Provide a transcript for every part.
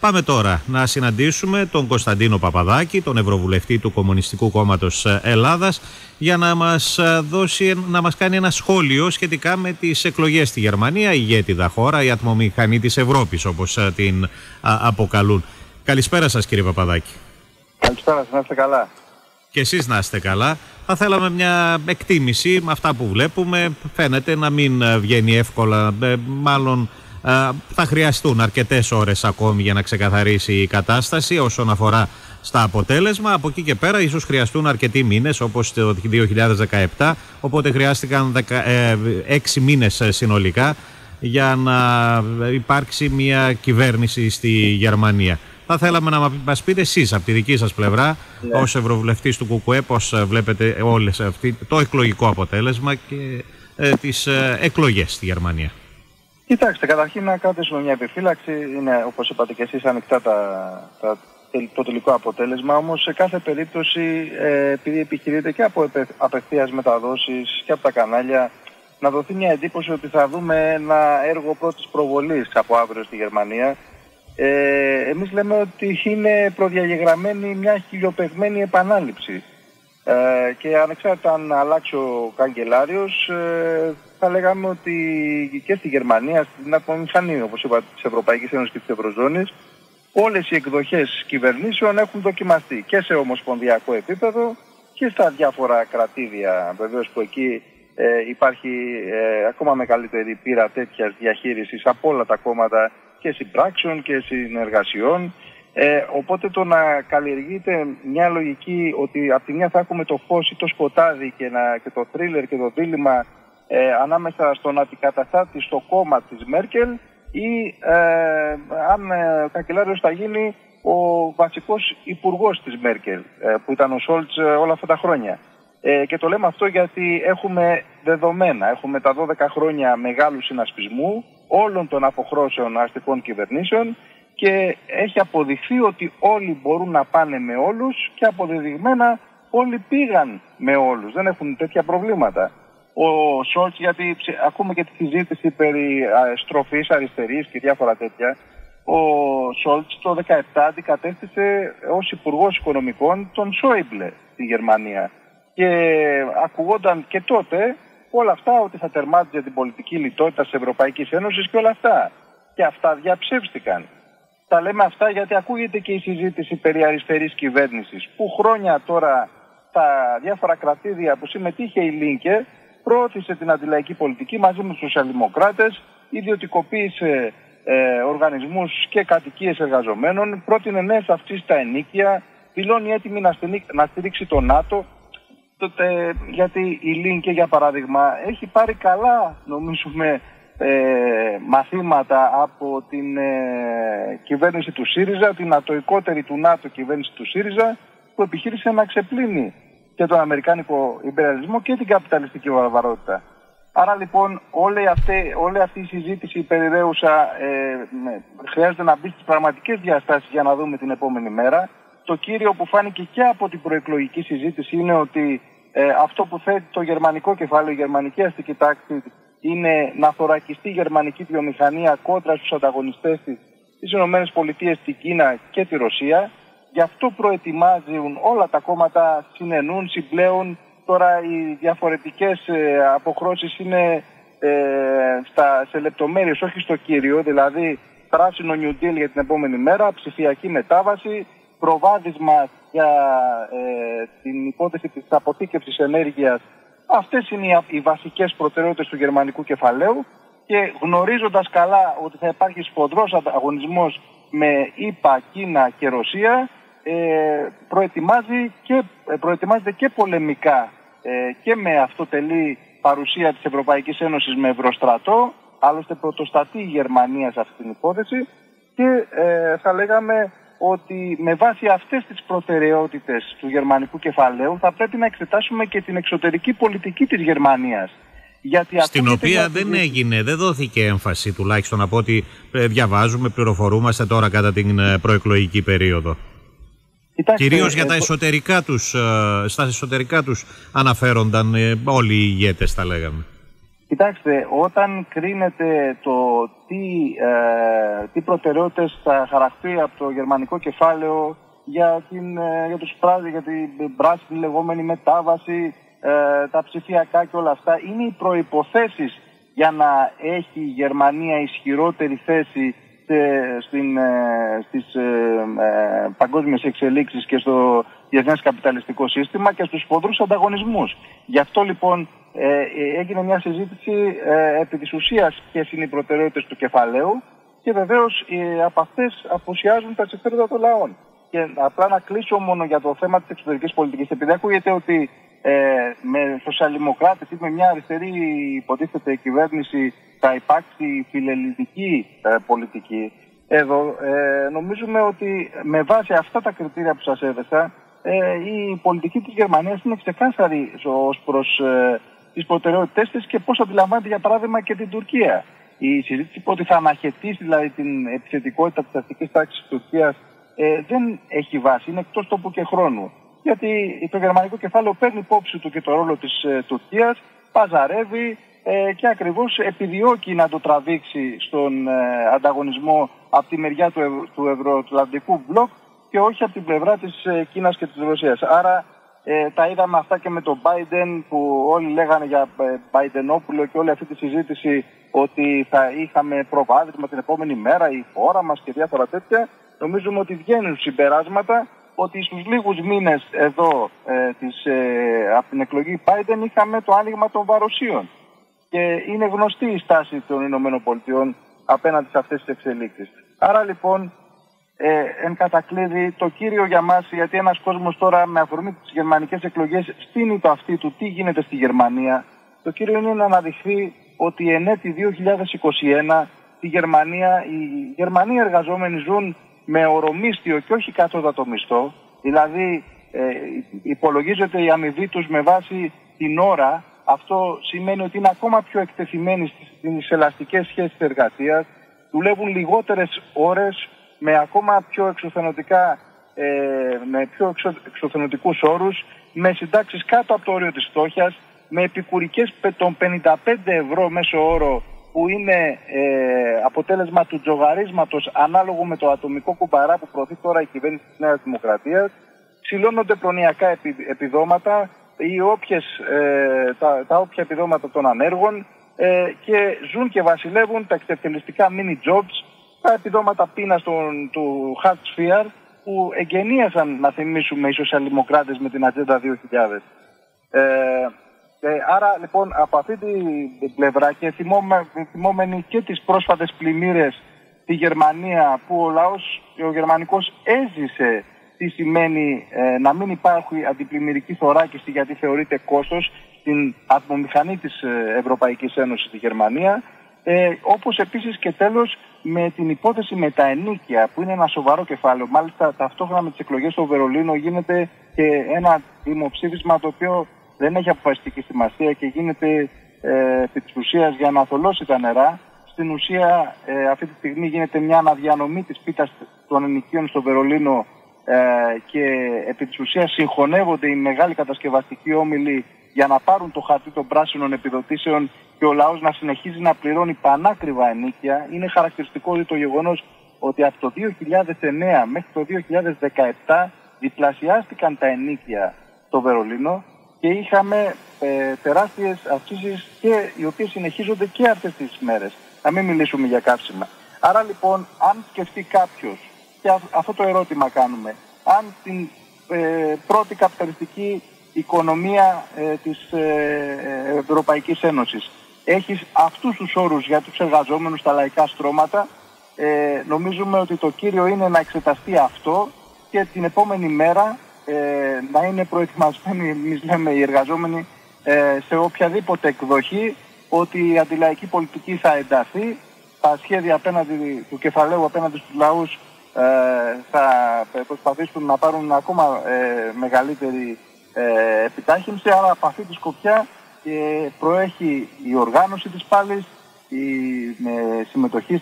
Πάμε τώρα να συναντήσουμε τον Κωνσταντίνο Παπαδάκη, τον Ευρωβουλευτή του Κομμουνιστικού Κόμματος Ελλάδας, για να μας, δώσει, να μας κάνει ένα σχόλιο σχετικά με τις εκλογές στη Γερμανία, η ηγέτιδα χώρα, η ατμομηχανή της Ευρώπης όπως την αποκαλούν. Καλησπέρα σας κύριε Παπαδάκη. Καλησπέρα σας, να είστε καλά. Και εσείς να είστε καλά. Θα θέλαμε μια εκτίμηση με αυτά που βλέπουμε. Φαίνεται να μην βγαίνει εύκολα, ε, μάλλον θα χρειαστούν αρκετές ώρες ακόμη για να ξεκαθαρίσει η κατάσταση όσον αφορά στα αποτέλεσμα. Από εκεί και πέρα ίσως χρειαστούν αρκετοί μήνες όπως το 2017, οπότε χρειάστηκαν 6 ε, μήνες συνολικά για να υπάρξει μια κυβέρνηση στη Γερμανία. Θα θέλαμε να μας πείτε εσείς από τη δική σας πλευρά ναι. ως Ευρωβουλευτής του ΚΚΕ πώς βλέπετε όλες αυτή, το εκλογικό αποτέλεσμα και ε, τις ε, εκλογές στη Γερμανία. Κοιτάξτε, καταρχήν να κρατήσουμε μια επιφύλαξη. Είναι, όπως είπατε και εσείς, ανοιχτά τα, τα, το τελικό αποτέλεσμα. Όμως, σε κάθε περίπτωση, ε, επειδή επιχειρείται και από απευθείας μεταδόσεις και από τα κανάλια, να δοθεί μια εντύπωση ότι θα δούμε ένα έργο πρώτης προβολής από αύριο στη Γερμανία. Ε, εμείς λέμε ότι είναι προδιαγεγραμμένη μια χιλιοπεγμένη επανάληψη. Ε, και ανεξάρτητα αν αλλάξει ο καγκελάριος, ε, θα λέγαμε ότι και στη Γερμανία, στην ατμομηχανή, όπως είπα, της Ευρωπαϊκής Ένωσης και της Ευρωζώνης, όλες οι εκδοχές κυβερνήσεων έχουν δοκιμαστεί και σε ομοσπονδιακό επίπεδο και στα διάφορα κρατήδια. Βεβαίως που εκεί ε, υπάρχει ε, ακόμα μεγαλύτερη πείρα τέτοιας διαχείρισης από όλα τα κόμματα και συμπράξεων και συνεργασιών. Ε, οπότε το να καλλιεργείται μια λογική ότι από τη μια θα έχουμε το φως ή το σκοτάδι και, να, και το θρίλερ και το δίλημα ε, ανάμεσα στον αντικαταστάτη στο κόμμα της Μέρκελ ή ε, αν ε, ο καγκελάριος θα γίνει ο βασικός υπουργός της Μέρκελ ε, που ήταν ο Σόλτς όλα αυτά τα χρόνια. και το λέμε αυτό γιατί έχουμε δεδομένα, έχουμε τα 12 χρόνια μεγάλου συνασπισμού όλων των αποχρώσεων αστικών κυβερνήσεων και έχει αποδειχθεί ότι όλοι μπορούν να πάνε με όλους και αποδεδειγμένα όλοι πήγαν με όλους, δεν έχουν τέτοια προβλήματα ο Σόλτς, γιατί ακούμε και τη συζήτηση περί στροφής αριστερής και διάφορα τέτοια. Ο Σόλτς το 2017 αντικατέστησε ως Υπουργός Οικονομικών τον Σόιμπλε στη Γερμανία. Και ακουγόταν και τότε όλα αυτά ότι θα τερμάτιζε την πολιτική λιτότητα της Ευρωπαϊκής Ένωσης και όλα αυτά. Και αυτά διαψεύστηκαν. Τα λέμε αυτά γιατί ακούγεται και η συζήτηση περί αριστερής κυβέρνησης που χρόνια τώρα τα διάφορα κρατήδια που συμμετείχε η Λίνκε πρόωθησε την αντιλαϊκή πολιτική μαζί με τους σοσιαλδημοκράτες, ιδιωτικοποίησε ε, οργανισμούς και κατοικίες εργαζομένων, πρότεινε νέες αυξήσεις στα ενίκια, δηλώνει έτοιμη να, να στηρίξει το ΝΑΤΟ, τότε, γιατί η Λίνκε για παράδειγμα έχει πάρει καλά νομίζουμε ε, μαθήματα από την ε, κυβέρνηση του ΣΥΡΙΖΑ, την ατοικότερη του ΝΑΤΟ κυβέρνηση του ΣΥΡΙΖΑ που επιχείρησε να ξεπλύνει και τον Αμερικάνικο υπεραλισμό και την καπιταλιστική βαρβαρότητα. Άρα λοιπόν όλη αυτή, όλη αυτή η συζήτηση περιραίουσα ε, χρειάζεται να μπει στις πραγματικές διαστάσεις για να δούμε την επόμενη μέρα. Το κύριο που φάνηκε και από την προεκλογική συζήτηση είναι ότι ε, αυτό που θέτει το γερμανικό κεφάλαιο, η γερμανική αστική τάξη, είναι να θωρακιστεί η γερμανική βιομηχανία κόντρα στους ανταγωνιστές της, τις ΗΠΑ, την Κίνα και τη Ρωσία. Γι' αυτό προετοιμάζουν όλα τα κόμματα, συνενούν, συμπλέουν. Τώρα οι διαφορετικές ε, αποχρώσεις είναι ε, στα, σε λεπτομέρειες, όχι στο κύριο, δηλαδή πράσινο New Deal για την επόμενη μέρα, ψηφιακή μετάβαση, προβάδισμα για ε, την υπόθεση της αποθήκευσης ενέργειας. Αυτές είναι οι, οι βασικές προτεραιότητες του γερμανικού κεφαλαίου και γνωρίζοντας καλά ότι θα υπάρχει σφοδρός ανταγωνισμός με ΙΠΑ, Κίνα και Ρωσία, ε, προετοιμάζει και, ε, προετοιμάζεται και πολεμικά ε, και με αυτοτελή παρουσία της Ευρωπαϊκής Ένωσης με ευρωστρατό, άλλωστε πρωτοστατεί η Γερμανία σε αυτή την υπόθεση και ε, θα λέγαμε ότι με βάση αυτές τις προτεραιότητες του γερμανικού κεφαλαίου θα πρέπει να εξετάσουμε και την εξωτερική πολιτική της Γερμανίας. Γιατί Στην οποία δεν έγινε, δεν δόθηκε έμφαση τουλάχιστον από ό,τι διαβάζουμε, πληροφορούμαστε τώρα κατά την προεκλογική περίοδο. Κοιτάξτε, Κυρίως για τα εσωτερικά τους, ε, στα εσωτερικά τους αναφέρονταν ε, όλοι οι ηγέτες, τα λέγαμε. Κοιτάξτε, όταν κρίνεται το τι, ε, τι προτεραιότητες θα χαραχτεί από το γερμανικό κεφάλαιο για, την, ε, για, τους για την πράσινη λεγόμενη μετάβαση, ε, τα ψηφιακά και όλα αυτά, είναι οι προϋποθέσεις για να έχει η Γερμανία ισχυρότερη θέση στην, ε, στις ε, ε, παγκόσμιες εξελίξεις και στο διεθνές καπιταλιστικό σύστημα και στους ποδρούς ανταγωνισμούς. Γι' αυτό λοιπόν ε, έγινε μια συζήτηση ε, επί της ουσίας ποιες είναι οι προτεραιότητες του κεφαλαίου και βεβαίως ε, από αυτές απουσιάζουν τα συμφέροντα των λαών. Και απλά να κλείσω μόνο για το θέμα της εξωτερικής πολιτικής, επειδή ακούγεται ότι ε, με σοσιαλδημοκράτες ή με μια αριστερή υποτίθεται κυβέρνηση θα υπάρξει φιλελληνική ε, πολιτική. Εδώ ε, νομίζουμε ότι με βάση αυτά τα κριτήρια που σας έδεσα ε, η πολιτική της Γερμανίας είναι ξεκάθαρη ως προς ε, τις προτεραιότητες της και πώς αντιλαμβάνεται για παράδειγμα και την Τουρκία. Η συζήτηση που ότι θα αναχαιτήσει δηλαδή την επιθετικότητα της αστικής τάξης της Τουρκίας ε, δεν έχει βάση, είναι εκτός τόπου και χρόνου γιατί το γερμανικό κεφάλαιο παίρνει υπόψη του και το ρόλο της ε, Τουρκίας, παζαρεύει ε, και ακριβώς επιδιώκει να το τραβήξει στον ε, ανταγωνισμό από τη μεριά του, ευ, του Ευρωατλαντικού μπλοκ και όχι από την πλευρά της ε, Κίνας και της Ρωσίας. Άρα ε, τα είδαμε αυτά και με τον Biden που όλοι λέγανε για Bidenόπουλο και όλη αυτή τη συζήτηση ότι θα είχαμε προβάδισμα την επόμενη μέρα η χώρα μας και διάφορα τέτοια. Νομίζουμε ότι βγαίνουν συμπεράσματα ότι στους λίγους μήνες εδώ ε, της, ε, από την εκλογή Biden είχαμε το άνοιγμα των βαροσίων. Και είναι γνωστή η στάση των Ηνωμένων Πολιτειών απέναντι σε αυτές τις εξελίξεις. Άρα λοιπόν, ε, εν κατακλείδη, το κύριο για μας, γιατί ένας κόσμος τώρα με αφορμή τις γερμανικές εκλογές στείνει το αυτή του τι γίνεται στη Γερμανία, το κύριο είναι να αναδειχθεί ότι εν έτη 2021 στη Γερμανία, οι Γερμανοί εργαζόμενοι ζουν με ορομίστιο και όχι το μισθό, δηλαδή ε, υπολογίζεται η αμοιβή τους με βάση την ώρα, αυτό σημαίνει ότι είναι ακόμα πιο εκτεθειμένοι στις ελαστικές σχέσεις εργασίας, δουλεύουν λιγότερες ώρες με ακόμα πιο εξωθενωτικά ε, με πιο εξω, εξωθενωτικούς όρους, με συντάξεις κάτω από το όριο της φτώχειας, με επικουρικές των 55 ευρώ μέσω όρο που είναι ε, αποτέλεσμα του τζογαρίσματος ανάλογο με το ατομικό κουμπαρά που προωθεί τώρα η κυβέρνηση της Νέας Δημοκρατίας, ξυλώνονται προνοιακά επι, επιδόματα ή όποιες, ε, τα, τα όποια επιδόματα των ανέργων ε, και ζουν και βασιλεύουν τα εκτελεστικά mini jobs, τα επιδόματα πείνας των, του Hart Sphere που εγκαινίασαν να θυμίσουμε οι σοσιαλδημοκράτες με την Ατζέντα 2000. Ε, ε, άρα λοιπόν από αυτή την πλευρά και θυμόμενοι και τις πρόσφατες πλημμύρες στη Γερμανία που ο λαός ο γερμανικός έζησε τι σημαίνει ε, να μην υπάρχει αντιπλημμυρική θωράκιση γιατί θεωρείται κόστος στην ατμομηχανή της ε, Ευρωπαϊκής Ένωσης στη Γερμανία ε, όπως επίσης και τέλος με την υπόθεση με τα ενίκια που είναι ένα σοβαρό κεφάλαιο. Μάλιστα ταυτόχρονα με τις εκλογές στο Βερολίνο γίνεται και ένα δημοψήφισμα το οποίο δεν έχει αποφασιστική σημασία και γίνεται ε, επί της ουσίας για να θολώσει τα νερά. Στην ουσία ε, αυτή τη στιγμή γίνεται μια αναδιανομή της πίτας των ενοικίων στο Βερολίνο ε, και επί της ουσίας συγχωνεύονται οι μεγάλοι κατασκευαστικοί όμιλοι για να πάρουν το χαρτί των πράσινων επιδοτήσεων και ο λαός να συνεχίζει να πληρώνει πανάκριβα ενίκια. Είναι χαρακτηριστικό το γεγονός ότι από το 2009 μέχρι το 2017 διπλασιάστηκαν τα ενίκια στο Βερολίνο και είχαμε ε, τεράστιες αυξήσεις και οι οποίες συνεχίζονται και αυτές τις μέρες. Να μην μιλήσουμε για καύσιμα. Άρα λοιπόν αν σκεφτεί κάποιος και αυτό το ερώτημα κάνουμε. Αν την ε, πρώτη καπιταλιστική οικονομία ε, της ε, Ευρωπαϊκής Ένωσης έχεις αυτούς τους όρους για τους εργαζόμενους στα λαϊκά στρώματα ε, νομίζουμε ότι το κύριο είναι να εξεταστεί αυτό και την επόμενη μέρα ε, να είναι προετοιμασμένοι, εμείς λέμε, οι εργαζόμενοι ε, σε οποιαδήποτε εκδοχή ότι η αντιλαϊκή πολιτική θα ενταθεί, τα σχέδια απέναντι του κεφαλαίου απέναντι στους λαούς ε, θα προσπαθήσουν να πάρουν ακόμα ε, μεγαλύτερη ε, επιτάχυνση, άρα από αυτή τη σκοπιά προέχει η οργάνωση της πάλης, η συμμετοχή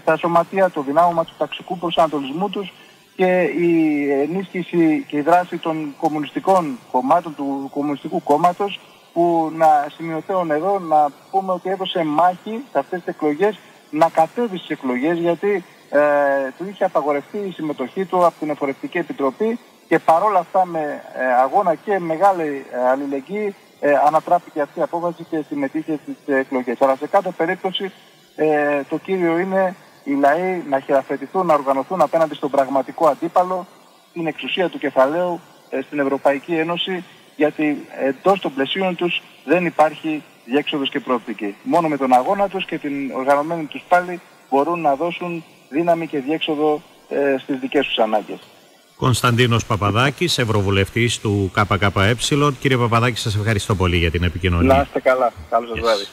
στα σωματεία, το δυνάμωμα του ταξικού προσανατολισμού τους και η ενίσχυση και η δράση των κομμουνιστικών κομμάτων, του Κομμουνιστικού Κόμματος που να σημειωθέων εδώ να πούμε ότι έδωσε μάχη σε αυτές τις εκλογές να κατέβει στις εκλογές γιατί ε, του είχε απαγορευτεί η συμμετοχή του από την Εφορευτική Επιτροπή και παρόλα αυτά με ε, αγώνα και μεγάλη ε, αλληλεγγύη ε, ανατράπηκε αυτή η απόφαση και συμμετείχε στις εκλογές. Αλλά σε κάθε περίπτωση ε, το κύριο είναι οι λαοί να χειραφετηθούν, να οργανωθούν απέναντι στον πραγματικό αντίπαλο, την εξουσία του κεφαλαίου στην Ευρωπαϊκή Ένωση γιατί εντός των πλαισίων τους δεν υπάρχει διέξοδος και προοπτική. Μόνο με τον αγώνα τους και την οργανωμένη τους πάλι μπορούν να δώσουν δύναμη και διέξοδο ε, στις δικές τους ανάγκες. Κωνσταντίνος Παπαδάκης, Ευρωβουλευτής του ΚΚΕ. Κύριε Παπαδάκη, σας ευχαριστώ πολύ για την επικοινωνία. Να είστε καλά. Καλό σας βράδυ.